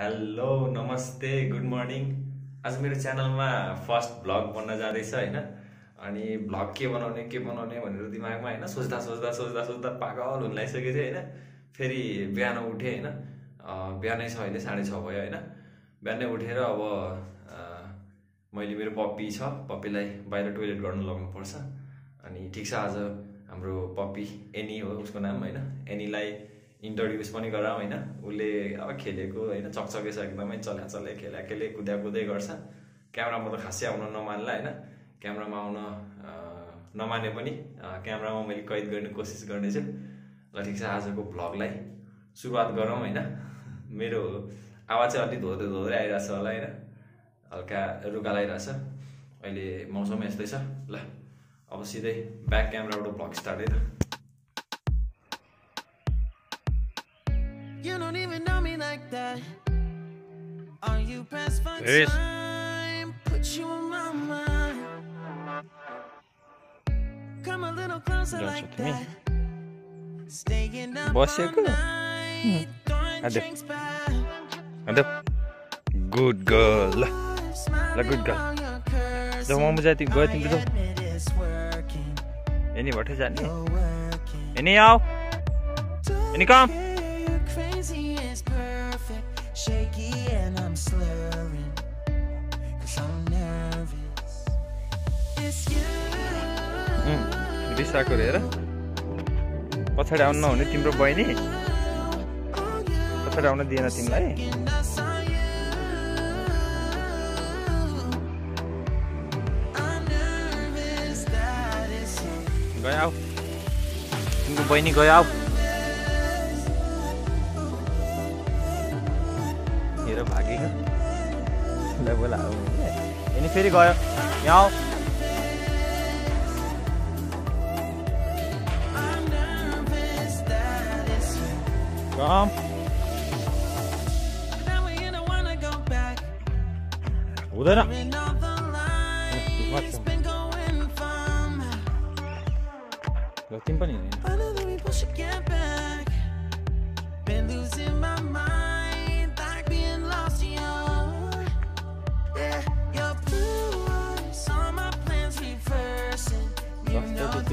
Hello नमस्ते good morning. आज मेरो च्यानलमा फर्स्ट भ्लग बन्न जाँदैछ होइन? अनि भ्लग के बनाउने के बनाउने भनेर दिमागमा होइन? सोच्दा सोच्दा सोच्दा सोच्दा पागल हुन लागिसकेको थिएँ होइन? फेरि बिहान उठेँ होइन? बिहानै छ अहिले साढे छ भयो होइन? बिहानै उठेर अब मैले मेरो पप्पी छ। पप्पीलाई बाहिर टोइलेट गर्नु लगाउनुपर्छ। अनि ठिक छ आज हाम्रो पप्पी एनी हो उसको नाम होइन? एनीलाई इन्ट्रोड्युस पनि गराउँ होइन? उसले अब खेलेको होइन? चकचके छ एकदमै चल्या चल्या खेल्या खेले कुद्या कुदै गर्छ। क्यामरामा त खासै आउन नमान्ला होइन? क्यामरामा आउन नमाने पनि क्यामरामा मैले कैद गर्ने कोसिस गर्नेछु। ल ठिक छ आजको भ्लगलाई सुरुवात गरौँ होइन? मेरो आवाज चाहिँ अलिक धोदै धोदै आइरहेछ होला होइन? हल्का रुगा लगाइरहेछ अहिले मौसम यस्तै छ। ल अब सिधै ब्याक क्यामराबाट भ्लग स्टार्ट है त। You don't even know me like that. Are you past fun there time? Put you on my mind. Come a little closer like that. Staying up Boss all night. Hmm. Adep. Good girl. La good girl. The mom is at the go into the any what is that? Any out? Any come? Crazy, it's perfect. Shaky and I'm slurring. Cause I'm nervous. It's you. रिसाएको हेर पछाडि आउनु नहुने तिम्रो बहिनी पछाडि आउन दिएन तिमीलाई. गयो तिम्रो बहिनी गयो फेरि गयो यहाँ आऊ I'm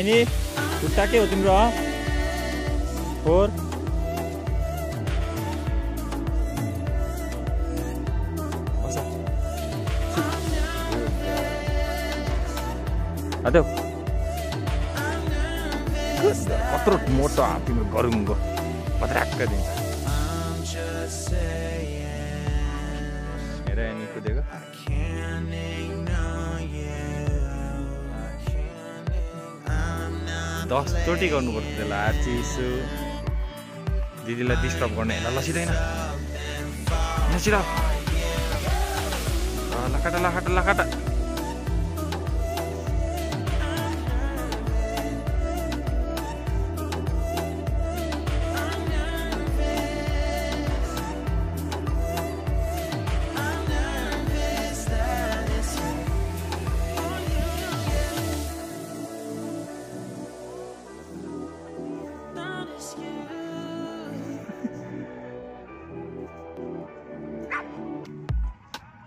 एनी खुट्टा के हो तिम्रो फोर अद्यो कत्रो मोटो हात तिम्रो गरुङ्गो भद्राक्क दिन्छ हेर एनी कुदेको दसचोटि गर्नुपर्छ त्यसलाई चिसो दिदीलाई डिस्टर्ब गर्ने। होइन लसिँदैन नसिर लखाटा लखाटा लखाटा। nervous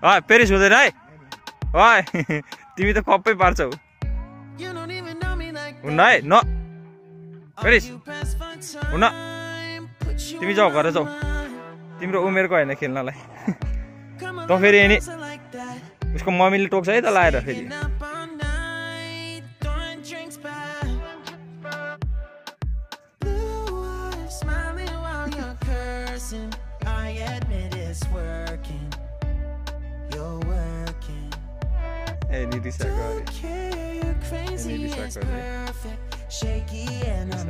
ह पेरिस हुँदैन है? है तिमी त कपै पार्छौ। हुन है? न। पेरिस हुन तिमी जाऊ घर जाऊ। तिम्रो उमेरको होइन खेल्नलाई। त फेरि उसको मम्मीले टोक्छ है त लाएर फेरि। ए निरिसाको अरे Okay, you're crazy, Maybe it's Saturday. perfect. Shaky and I'm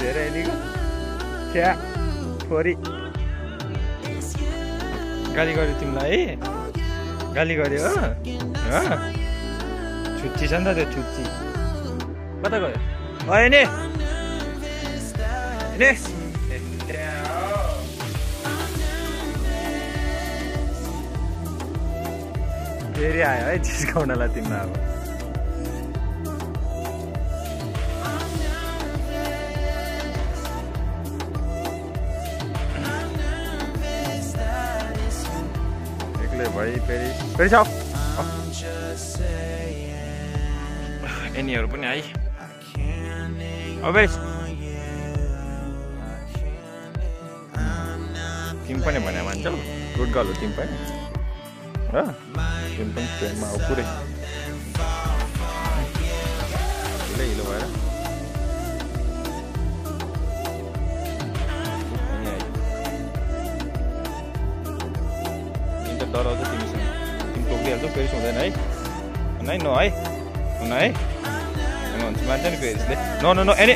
हेर अहिलेको छोरी। गाली गर्यो तिमीलाई? है गाली गर्यो हो? छुच्ची छ नि त त्यो छुच्ची। कता गयो? होइन नि फेरि आयो है जिस्काउनलाई तिमीलाई अब। भइ फेरि फेरि छ। एनीहरू पनि है अब। तिमी पनि भने मान्छौ। गुड गर्ल हो तिमी पनि। हो तिमी पनि ट्रेनमा हो पुरै। हिलो भएर। त डराउँछ तिमीसँग तिमी टोकिहाल्छौ फेरि हुँदैन है हुन है न है हुन है हुन हुन्छ मान्छ नि फेरि यसले न न न एने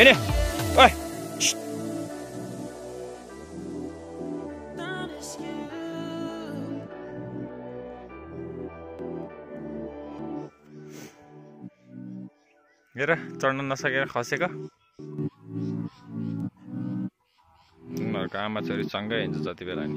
एने. हेर चढ्न नसकेर खसेको उनीहरूको आमा छोरी सँगै हिँड्छ जति बेला नि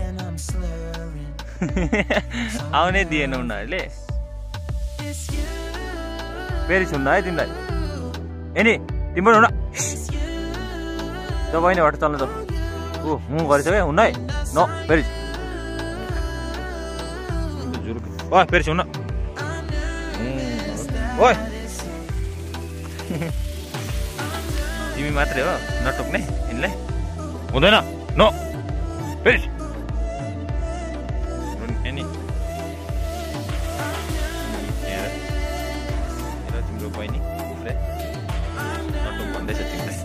and I'm slurring. आउनै दिएन उनीहरूले. फेरि सुन्न है तिमीलाई एनी तिमी पनि हुन. त बहिनी हट चल्न त ऊ हुँ गरिसक्यो हुन्न है न फेरि ओ फेरि सुन्न ओइ तिमी मात्रै हो नटोक्ने यिनलाई हुँदैन न फेरि तिम्रो बहिनी उसले नटोक भन्दैछ तिमीलाई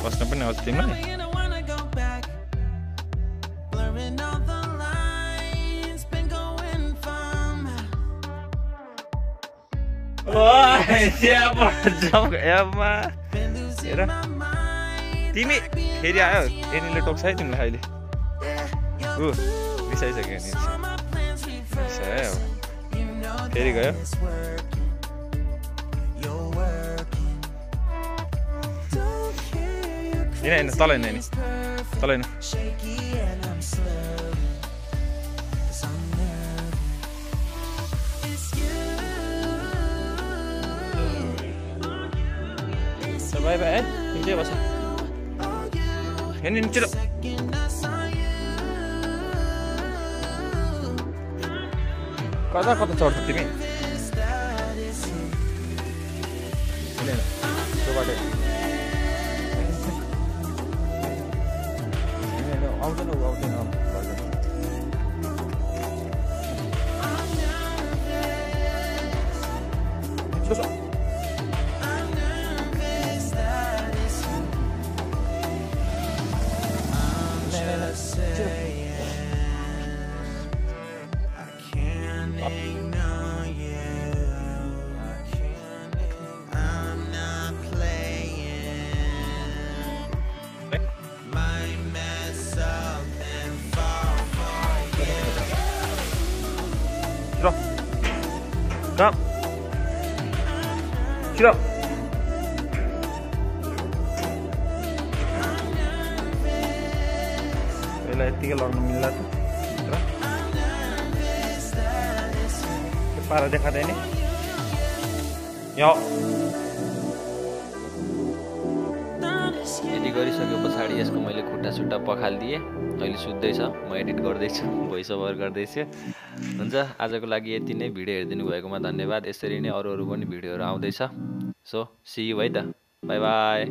बस्न पनि आउँछ तिमीलाई You तिमी फेरि आय? एनी टोक्छ है तिमीलाई अहिले? बिसाइसक्यो नि। चलाइन चलाइन बाई है चाहिँ बस छिटो कता कता चढ्छ तिमी आउँदैन ऊ आउँदैन घरबाट। Stop. Get up. Velati kalau orang mila tuh. Para dekat ini. Yo. यति गरिसके पछाडि यसको मैले खुट्टा सुट्टा पखालिदिएँ अहिले सुत्दैछ म एडिट गर्दैछु भोइस ओभर गर्दैछु। हुन्छ आजको लागि यति नै भिडियो हेरिदिनु भएकोमा धन्यवाद। यसरी नै अरू अरू पनि भिडियोहरू आउँदैछ। सो सी यु है त। By by